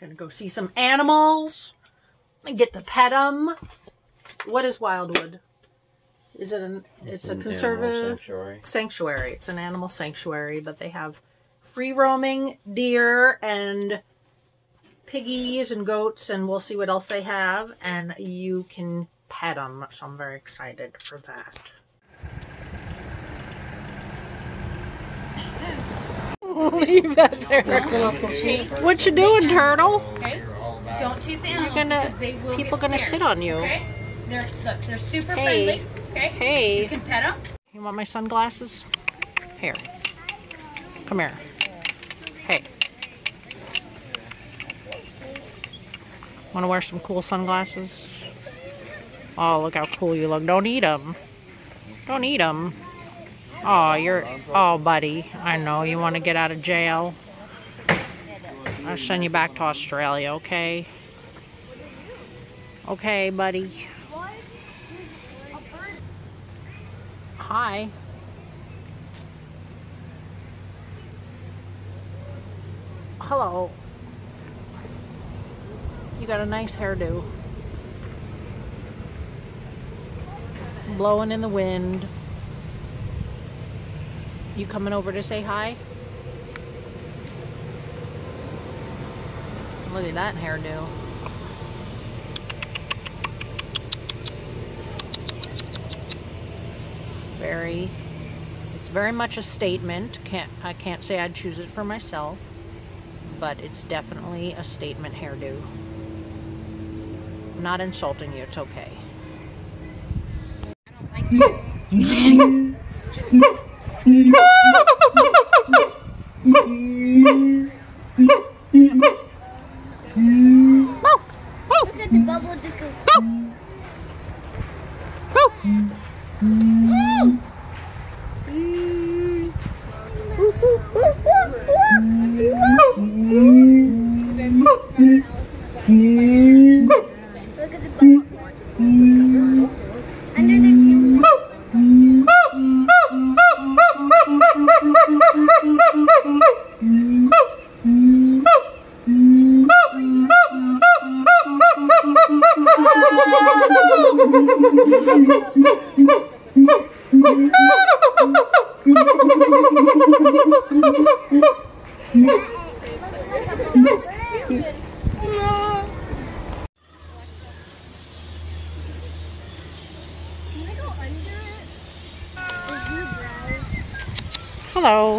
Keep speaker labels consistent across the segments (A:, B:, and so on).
A: Gonna go see some animals and get to pet them. What is Wildwood? Is it an? It's, a
B: an
A: conservative
B: sanctuary.
A: sanctuary. It's an animal sanctuary, but they have free roaming deer and piggies and goats, and we'll see what else they have. And you can pet them, so I'm very excited for that. Leave that there. What you doing, turtle?
C: Okay. Don't chase the animals.
A: gonna- people gonna sit on you.
C: Okay. They're look. They're super
A: Hey.
C: friendly. Okay.
A: Hey.
C: You can pet them.
A: You want my sunglasses? Here. Come here. Hey. Want to wear some cool sunglasses? Oh, look how cool you look. Don't eat them. Don't eat them. Oh, you're. Oh, buddy. I know. You want to get out of jail. I'll send you back to Australia, okay? Okay, buddy. Hi. Hello. You got a nice hairdo. Blowing in the wind. You coming over to say hi? Look at that hairdo. It's very it's very much a statement. Can't I can't say I'd choose it for myself, but it's definitely a statement hairdo. I'm not insulting you, it's okay. Hello.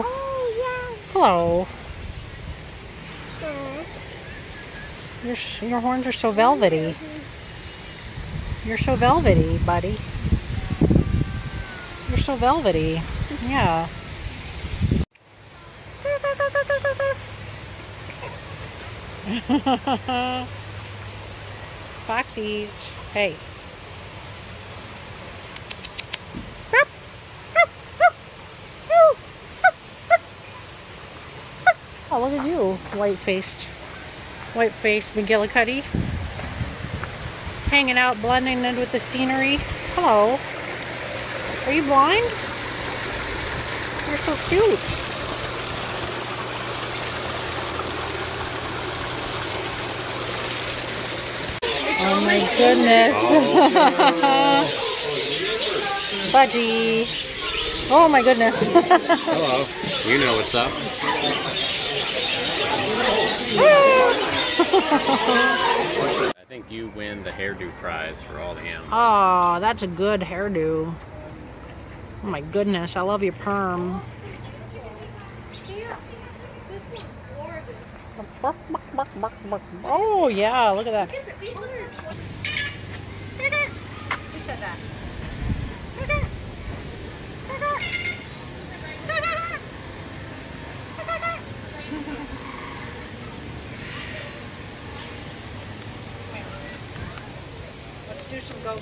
D: Oh,
A: Hello. Your your horns are so velvety. You're so velvety, buddy. You're so velvety. Yeah. Foxies. Hey. Oh, look at you, white-faced, white-faced McGillicuddy. Hanging out, blending in with the scenery. Hello. Are you blind? You're so cute. My goodness. Budgie. Oh my goodness.
B: Hello. You know what's up. I think you win the hairdo prize for all the animals.
A: Oh, that's a good hairdo. Oh my goodness, I love your perm. Oh yeah, look at that. Let's do some goat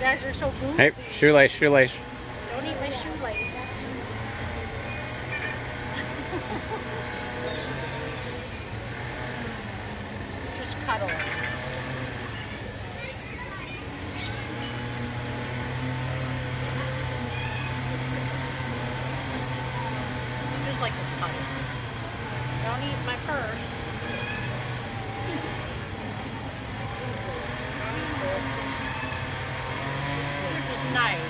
E: guys are so
A: goofy. Hey, shoelace, shoelace. Don't eat my shoelace. Just cuddle.
B: Like a cuddle.
A: Don't eat my purse. nice.